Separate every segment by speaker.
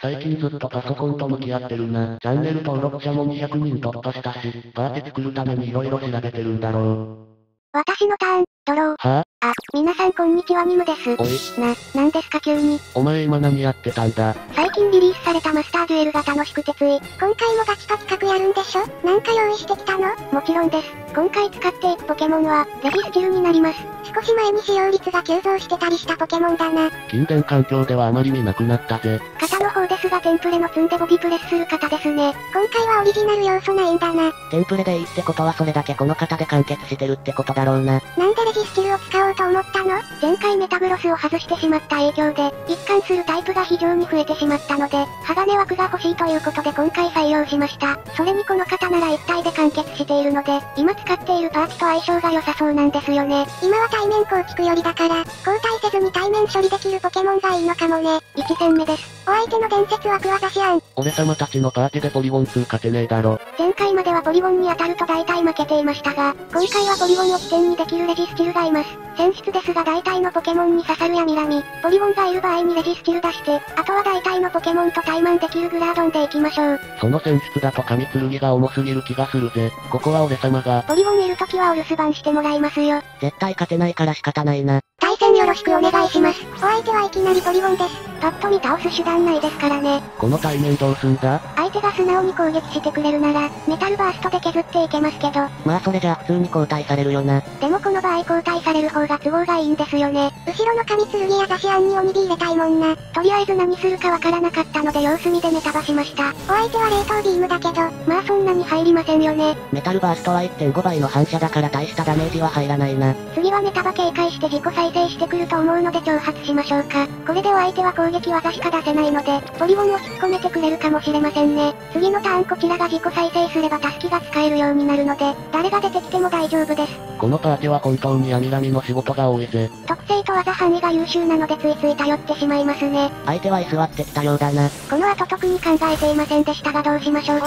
Speaker 1: 最近ずっとパソコンと向き合ってるな。チャンネル登録者も200人突破したし、パーティ作るために色々調べてるんだろう。
Speaker 2: 私のターン、ドロー。
Speaker 1: は？ぁ、
Speaker 2: あ、皆さんこんにちはニムです。
Speaker 1: おい、
Speaker 2: な、なんですか急に。
Speaker 1: お前今何やってたんだ？
Speaker 2: 最近リリースされたマスターデュエルが楽しくてつい。今回もガチパ企画やるんでしょ？なんか用意してきたの？もちろんです。今回使っていくポケモンは、レジスキルになります。少し前に使用率が急増してたりしたポケモンだな。
Speaker 1: 近年環境ではあまり見なくなったぜ。
Speaker 2: 型の方ですがテンプレの積んでボディプレスする方ですね。今回はオリジナル要素ないんだな。
Speaker 3: テンプレでいいってことはそれだけこの型で完結してるってことだろうな。
Speaker 2: なんでレジスキルを使おうと思ったの？前回メタブロスを外してしまった影響で、一貫するタイプが非常に増えてしまったので、鋼枠が欲しいということで今回採用しました。それにこの型なら一体で完結しているので、今使っているパーツと相性が良さそうなんですよね。今は対面構築よりだから、交代せずに対面処理できるポケモンがいいのかもね。1戦目です。お相手の伝説はクワザシアン。
Speaker 1: 俺様たちのパーティでポリゴン2勝てねえだろ。
Speaker 2: 前回まではポリゴンに当たると大体負けていましたが、今回はポリゴンを起点にできるレジスキルがいます。選出ですが大体のポケモンに刺さる闇ラミ、ポリゴンがいる場合にレジスキル出して、あとは大体のポケモンと対マンできるグラードンでいきましょう。
Speaker 1: その選出だと神剣が重すぎる気がするぜ。ここは俺様が、
Speaker 2: ポリゴンいるときはお留守番してもらいますよ。
Speaker 3: 絶対勝てないから仕方ないな。
Speaker 2: 対戦よろしくお願いします。お相手はいきなりポリゴンです。パッと見倒す手段ないですからね。
Speaker 1: この対面どうすんだ？
Speaker 2: 相手が素直に攻撃してくれるなら、メタルバーストで削っていけますけど、
Speaker 3: まあそれじゃあ普通に交代されるよな。
Speaker 2: でもこの場合交代される方が都合がいいんですよね。後ろの神剣やザシアンに鬼火入れたいもんな。とりあえず何するかわからなかったので様子見でメタバしました。お相手は冷凍ビームだけど、まあそんなに入りませんよね。
Speaker 3: メタルバーストは1.5倍の反射だから大したダメージは入らないな。
Speaker 2: 次はメタバ警戒して自己再生してくると思うので挑発しましょうか。これでお相手は攻撃技しか出せないので、ポリゴンを引っ込めてくれるかもしれませんね。次のターンこちらが自己再生すればタスキが使えるようになるので、誰が出てきても大丈夫です。
Speaker 1: このパーティは本当に闇ラミの仕事が多いぜ。
Speaker 2: 特性と技範囲が優秀なのでついつい頼ってしまいますね。
Speaker 3: 相手は居座ってきたようだな。
Speaker 2: この後特に考えていませんでしたがどうしましょう。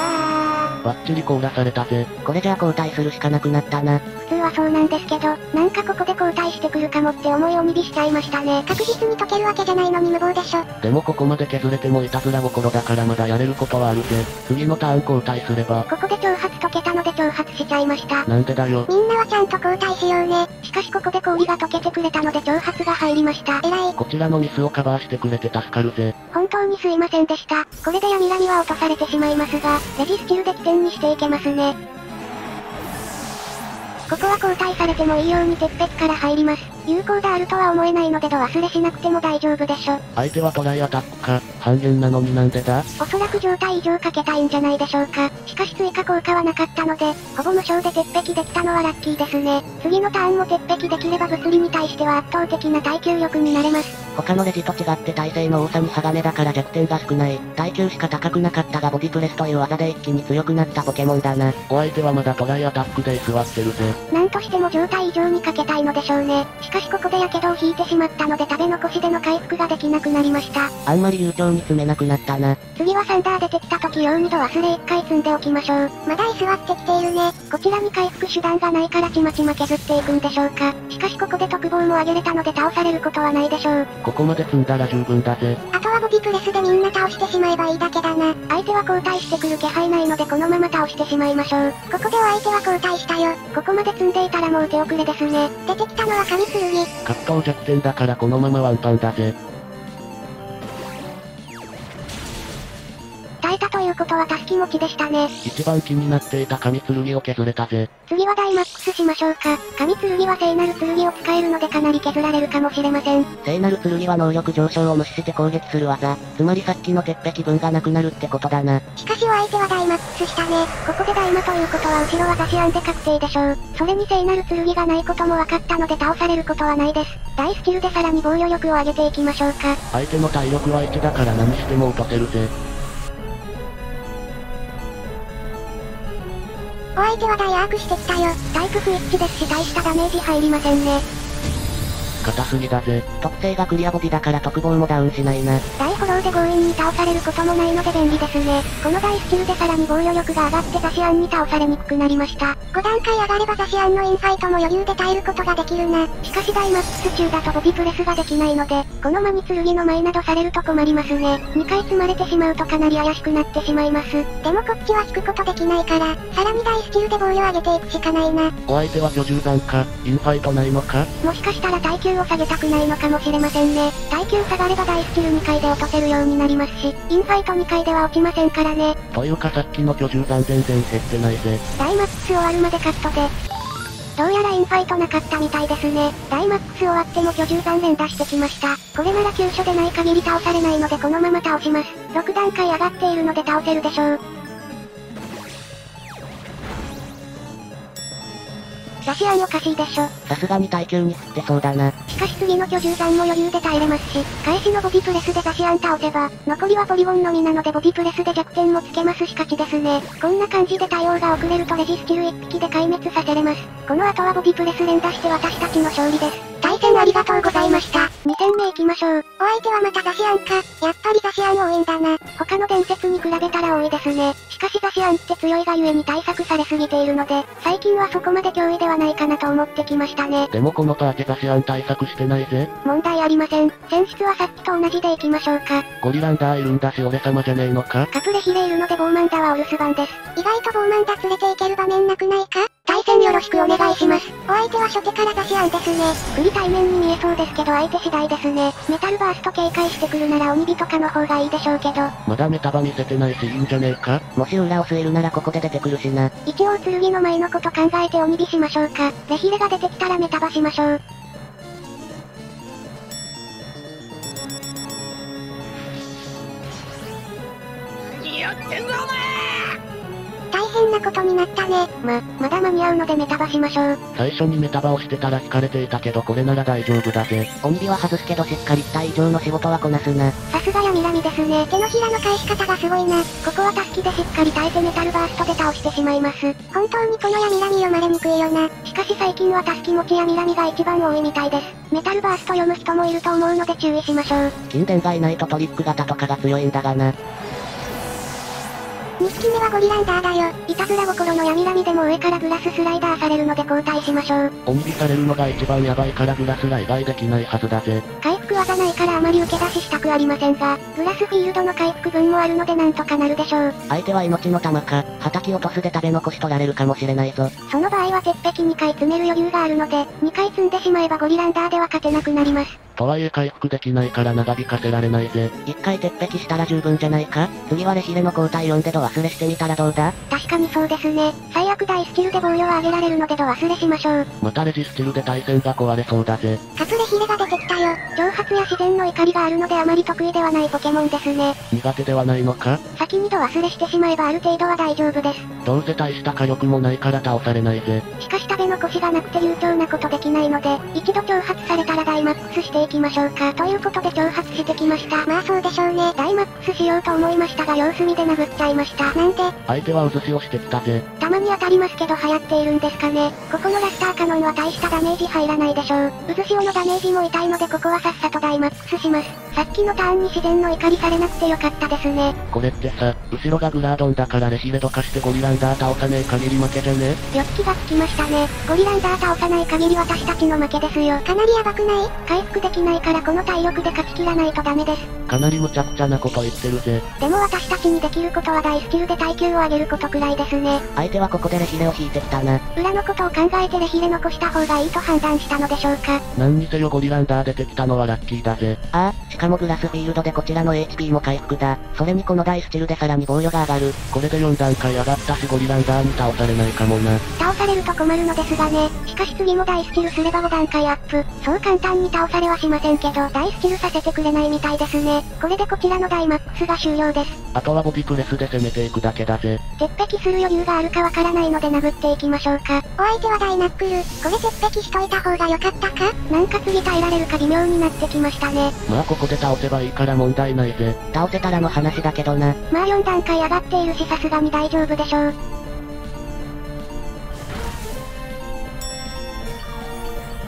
Speaker 1: バッチリコーラされたぜ。
Speaker 3: これじゃあ交代するしかなくなったな。
Speaker 2: 普通はそうなんですけど、なんかここで交代してくるかもって思い鬼火しちゃいましたね。確実に解けるわけじゃないのに無謀でしょ。
Speaker 1: でもここまで削れてもいたずら心だからまだやれることはあるぜ。次のターン交代すれば、
Speaker 2: ここで挑発解けたので挑発しちゃいました。
Speaker 1: なんでだよ。
Speaker 2: みんなはちゃんと交代しようね。しかしここで氷が溶けてくれたので挑発が入りました。偉い。
Speaker 1: こちらのミスをカバーしてくれて助かるぜ。
Speaker 2: 本当にすいませんでした。これで闇ラミは落とされてしまいますが、レジスキルで起点にしていけますね。ここは交代されてもいいように鉄壁から入ります。有効であるとは思えないので度忘れしなくても大丈夫でしょ。
Speaker 1: 相手はトライアタックか、半減なのになんでだ
Speaker 2: おそらく状態異常かけたいんじゃないでしょうか。しかし追加効果はなかったので、ほぼ無償で鉄壁できたのはラッキーですね。次のターンも鉄壁できれば物理に対しては圧倒的な耐久力になれます。
Speaker 3: 他のレジと違って耐性の多さに鋼だから弱点が少ない。耐久しか高くなかったがボディプレスという技で一気に強くなったポケモンだな。
Speaker 1: お相手はまだトライアタックで居座ってるぜ。
Speaker 2: なんとしても状態異常にかけたいのでしょうね。しかしここで火傷を引いてしまったので食べ残しでの回復ができなくなりました。
Speaker 3: あんまりに詰めなくなったな。
Speaker 2: 次はサンダー出てきた時用2度忘れ1回積んでおきましょう。まだ居座ってきているね。こちらに回復手段がないからちまちま削っていくんでしょうか。しかしここで特防も上げれたので倒されることはないでしょう。
Speaker 1: ここまで積んだら十分だぜ。
Speaker 2: あとはボディプレスでみんな倒してしまえばいいだけだな。相手は交代してくる気配ないのでこのまま倒してしまいましょう。ここでお相手は交代したよ。ここまで積んでいたらもう手遅れですね。出てきたのは神剣。
Speaker 1: 格闘弱点だからこのままワンパンだぜ。
Speaker 2: ことはタスキ持ちでしたね。
Speaker 1: 一番気になっていた神剣を削れたぜ。
Speaker 2: 次はダイマックスしましょうか。神剣は聖なる剣を使えるのでかなり削られるかもしれません。
Speaker 3: 聖なる剣は能力上昇を無視して攻撃する技。つまりさっきの鉄壁分がなくなるってことだな。
Speaker 2: しかしお相手はダイマックスしたね。ここでダイマということは後ろはザシアンで確定でしょう。それに聖なる剣がないことも分かったので倒されることはないです。大スキルでさらに防御力を上げていきましょうか。
Speaker 1: 相手の体力は1だから何しても落とせるぜ。
Speaker 2: お相手は大アークしてきたよ。タイプ不一致ですし大したダメージ入りませんね。
Speaker 1: 硬すぎだぜ。
Speaker 3: 特性がクリアボディだから特防もダウンしないな。
Speaker 2: 大フォローで強引に倒されることもないので便利ですね。この大スキルでさらに防御力が上がってザシアンに倒されにくくなりました。5段階上がればザシアンのインファイトも余裕で耐えることができるな。しかしダイマックス中だとボディプレスができないので、この間に剣の舞などされると困りますね。2回積まれてしまうとかなり怪しくなってしまいます。でもこっちは引くことできないから、さらに大スキルで防御上げていくしかないな。
Speaker 1: お相手は巨獣山か、インファイトないのか？
Speaker 2: もしかしたら耐久を下げたくないのかもしれませんね。耐久下がれば大スキル2回で落とせるようになりますし、インファイト2回では落ちませんからね。
Speaker 1: というかさっきの巨獣山全然減ってないぜ。
Speaker 2: ダイマックス終わるまでカットで。どうやらインファイトなかったみたいですね。ダイマックス終わっても巨獣残連出してきました。これなら急所でない限り倒されないのでこのまま倒します。6段階上がっているので倒せるでしょう。ザシアンおかしいでしょ。
Speaker 3: さすがに耐久に振ってそうだな。
Speaker 2: しかし次の巨獣山も余裕で耐えれますし、返しのボディプレスでザシアン倒せば、残りはポリゴンのみなのでボディプレスで弱点もつけますし勝ちですね。こんな感じで対応が遅れるとレジスキル1匹で壊滅させれます。この後はボディプレス連打して私たちの勝利です。対戦ありがとうございました。2戦目行きましょう。お相手はまたザシアンか。やっぱりザシアン多いんだな。他の伝説に比べたら多いですね。しかしザシアンって強いがゆえに対策されすぎているので、最近はそこまで脅威ではないかなと思ってきましたね。
Speaker 1: でもこのパーティザシアン対策してないぜ。
Speaker 2: 問題ありません。選出はさっきと同じで行きましょうか。
Speaker 1: ゴリランダーいるんだし俺様じゃねえのか
Speaker 2: カプレヒレいるのでボーマンダはお留守番です。意外とボーマンダ連れて行ける場面なくないか？対戦よろしくお願いします。お相手は初手からザシアンですね。栗対面に見えそうですけど相手次第ですね。メタルバースト警戒してくるなら鬼火とかの方がいいでしょうけど。
Speaker 1: まだメタバ見せてないしいいんじゃねえか？
Speaker 3: もし裏を据えるならここで出てくるしな。
Speaker 2: 一応剣の前のこと考えて鬼火しましょうか。レヒレが出てきたらメタバしましょう。ことになったね。ま、まだ間に合うのでメタバしましょう。
Speaker 1: 最初にメタバをしてたら引かれていたけどこれなら大丈夫だぜ。
Speaker 3: 鬼火は外すけどしっかりした以上の仕事はこなすな。
Speaker 2: さすが闇神ですね。手のひらの返し方がすごいな。ここはタスキでしっかり耐えてメタルバーストで倒してしまいます。本当にこの闇神読まれにくいよな。しかし最近はタスキ持ち闇神が一番多いみたいです。メタルバースト読む人もいると思うので注意しましょう。
Speaker 3: 金伝がいないとトリック型とかが強いんだがな。
Speaker 2: 2匹目はゴリランダーだよ。いたずら心の闇神でも上からグラススライダーされるので交代しましょう。
Speaker 1: 鬼火されるのが一番ヤバいからグラスライ外できないはずだぜ。
Speaker 2: 回復技ないからあまり受け出ししたくありませんが、グラスフィールドの回復分もあるのでなんとかなるでしょう。
Speaker 3: 相手は命の玉か、叩き落とすで食べ残し取られるかもしれないぞ。
Speaker 2: その場合は鉄壁2回詰める余裕があるので、2回積んでしまえばゴリランダーでは勝てなくなります。
Speaker 1: とはいえ回復できないから長引かせられないぜ。
Speaker 3: 一回鉄壁したら十分じゃないか？次はレヒレの交代読んで度忘れしてみたらどうだ？
Speaker 2: 確かにそうですね。最悪大スキルで防御を上げられるので度忘れしましょう。
Speaker 1: またレジスキルで対戦が壊れそうだぜ。
Speaker 2: カツレヒレが出てきたよ。挑発や自然の怒りがあるのであまり得意ではないポケモンですね。
Speaker 1: 苦手ではないのか？
Speaker 2: 先に度忘れしてしまえばある程度は大丈夫です。
Speaker 1: どうせ大した火力もないから倒されないぜ。
Speaker 2: しかし食べ残しがなくて悠長なことできないので、一度挑発されたらダイマックスしていきましょうか。ということで挑発してきました。まあそうでしょうね。ダイマックスしようと思いましたが様子見で殴っちゃいました。なんで、
Speaker 1: 相手は渦潮してきたぜ。
Speaker 2: たまに当たりますけど流行っているんですかね。ここのラスターカノンは大したダメージ入らないでしょう。渦潮のダメージも痛いのでここはさっさとダイマックスします。さっきのターンに自然の怒りされなくてよかったですね。
Speaker 1: これってさ、後ろがグラードンだからレヒレどかしてゴリランダー倒さねえ限り負けじゃね
Speaker 2: よっ気がつきましたね。ゴリランダー倒さない限り私たちの負けですよ。かなりヤバくない？回復できないからこの体力で勝ち切らないとダメです。
Speaker 1: かなり無茶苦茶なこと言ってるぜ。
Speaker 2: でも私たちにできることは大スキルで耐久を上げることくらいですね。
Speaker 3: 相手はここでレヒレを引いてきたな。
Speaker 2: 裏のことを考えてレヒレ残した方がいいと判断したのでしょうか。
Speaker 1: 何にせよゴリランダー出てきたのはラッキーだぜ。
Speaker 3: ああ、しかもグラスフィールドでこちらの HP も回復だ。それにこの大スキルでさらに防御が上がる。
Speaker 1: これで4段階上がったしゴリランダーに倒されないかもな。
Speaker 2: 倒されると困るのですがね。しかし次も大スキルすれば5段階アップ。そう簡単に倒されはしませんけど、大スキルさせてくれないみたいですね。これでこちらのダイマックスが終了です。
Speaker 1: あとはボディプレスで攻めていくだけだぜ。
Speaker 2: 鉄壁する余裕があるかわからないので殴っていきましょうか。お相手はダイナックル。これ鉄壁しといた方が良かったか？なんか次耐えられるか微妙になってきましたね。
Speaker 1: まあここで倒せばいいから問題ないぜ。
Speaker 3: 倒せたらの話だけどな。
Speaker 2: まあ4段階上がっているしさすがに大丈夫でしょう。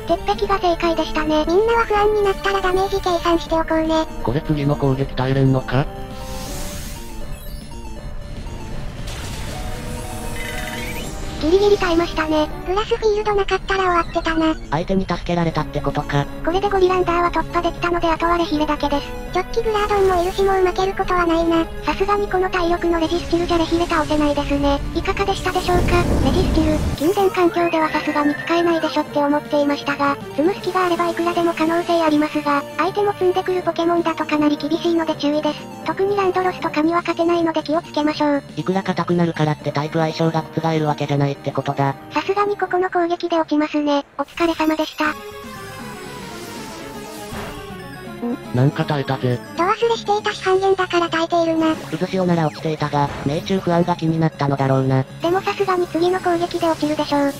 Speaker 2: 鉄壁が正解でしたね。みんなは不安になったらダメージ計算しておこうね。
Speaker 1: これ次の攻撃耐えれんのか？
Speaker 2: ギリギリ耐えましたね。グラスフィールドなかったら終わってたな。
Speaker 3: 相手に助けられたってことか。
Speaker 2: これでゴリランダーは突破できたのであとはレヒレだけです。ジョッキグラードンもいるしもう負けることはないな。さすがにこの体力のレジスキルじゃレヒレ倒せないですね。いかがでしたでしょうか？レジスキル、近電環境ではさすがに使えないでしょって思っていましたが、積む隙があればいくらでも可能性ありますが、相手も積んでくるポケモンだとかなり厳しいので注意です。特にランドロスとかには勝てないので気をつけましょう。
Speaker 3: いくら硬くなるからってタイプ相性が覆るわけじゃないってことだ。
Speaker 2: さすがにここの攻撃で落ちますね。お疲れ様でした。
Speaker 1: なんか耐えたぜ。
Speaker 2: ド忘れしていたし半減だから耐えているな。
Speaker 3: 渦潮なら落ちていたが、命中不安が気になったのだろうな。
Speaker 2: でもさすがに次の攻撃で落ちるでしょう。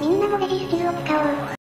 Speaker 2: みんなもレジスキルを使おう。